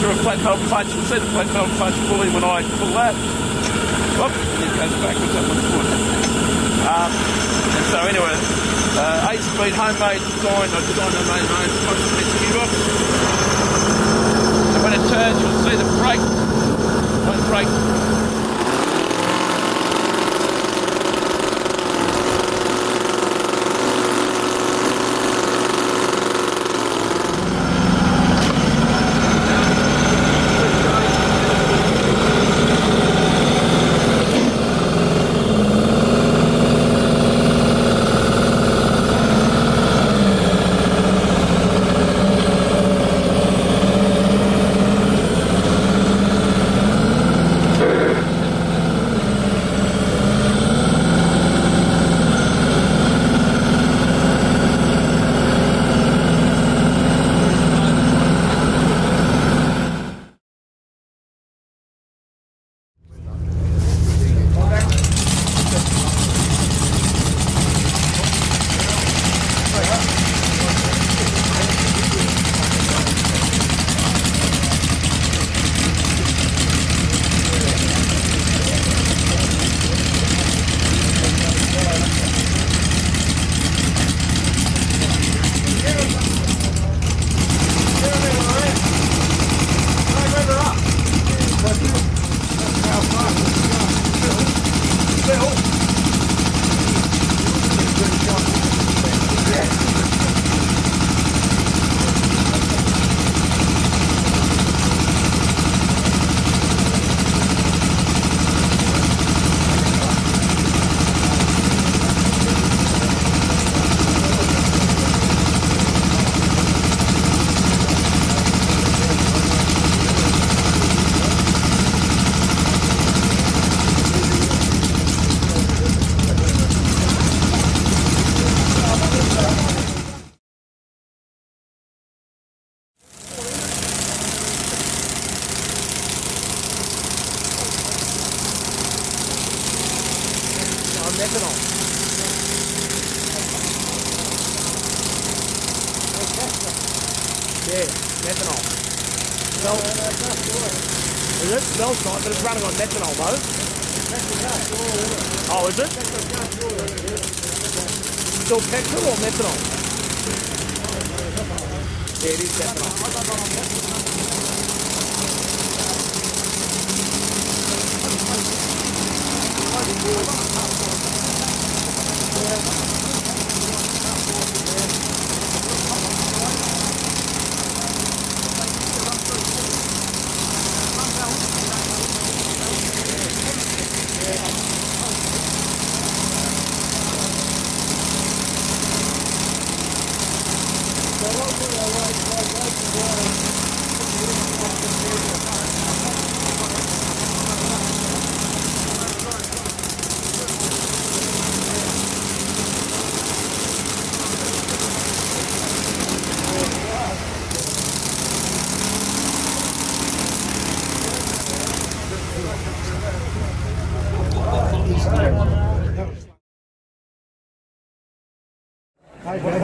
12 punch, you'll see the 12 punch pulling when I pull that. Whoop, and it goes backwards up my foot. Um, and so anyway, uh, eight speed homemade design, I designed and made my Yeah, methanol. Smell, is it? Smells nice, but it's running on methanol though. Oh, is it? Still petrol or methanol? Yeah, it is methanol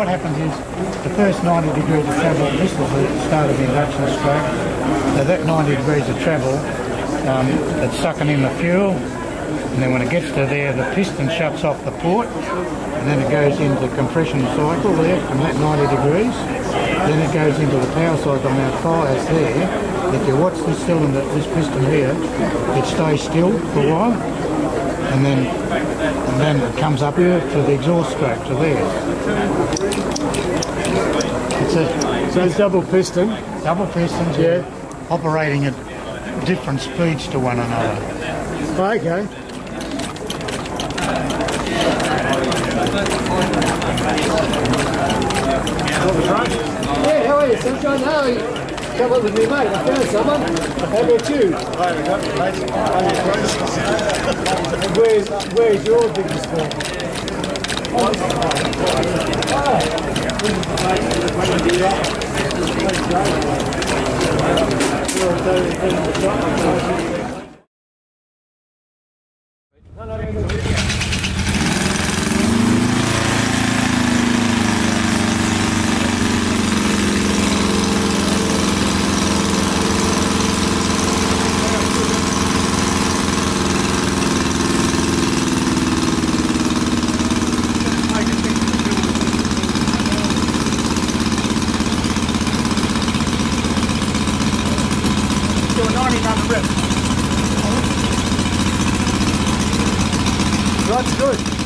what happens is the first 90 degrees of travel, this was the start of the induction stroke. So that 90 degrees of travel, um, it's sucking in the fuel, and then when it gets to there, the piston shuts off the port, and then it goes into compression cycle there from that 90 degrees. Then it goes into the power cycle our fires there. If you watch this cylinder, this piston here, it stays still for a while, and then and then it comes up here to the exhaust stroke to there. It's a So it's double piston. double pistons, yeah, operating at different speeds to one another. Oh, okay. Yeah, how are you, Sunshine? How are you? Come up with me, mate. I found someone. How about you? And where's, where's your biggest one? Oh. Buenos días. to anointing the rib. That's good.